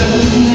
Deus